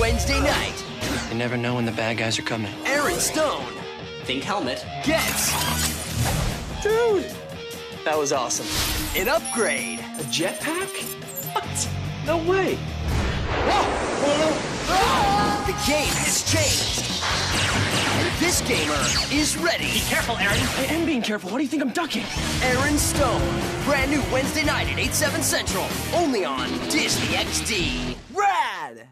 Wednesday night, You never know when the bad guys are coming. Aaron Stone Think helmet. gets Dude, that was awesome. an upgrade. A jetpack? What? No way. The game has changed. This gamer is ready. Be Careful, Aaron. I am being careful. What do you think I'm ducking? Aaron Stone, brand new Wednesday night at 8, 7 Central, only on Disney XD. Rad.